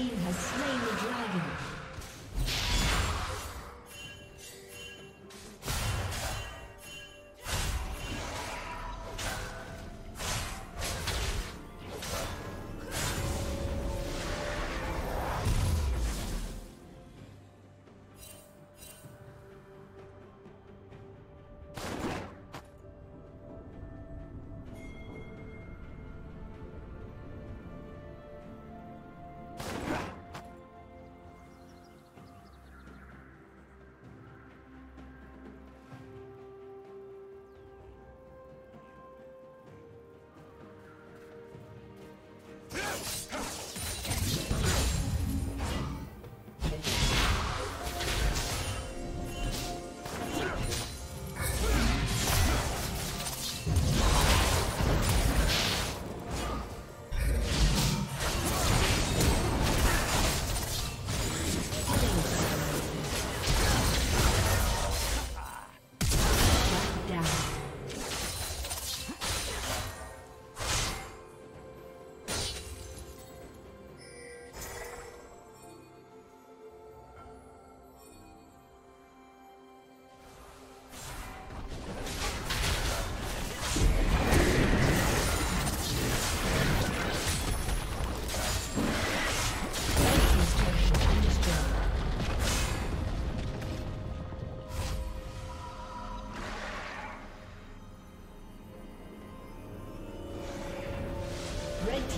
Team has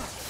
Ugh.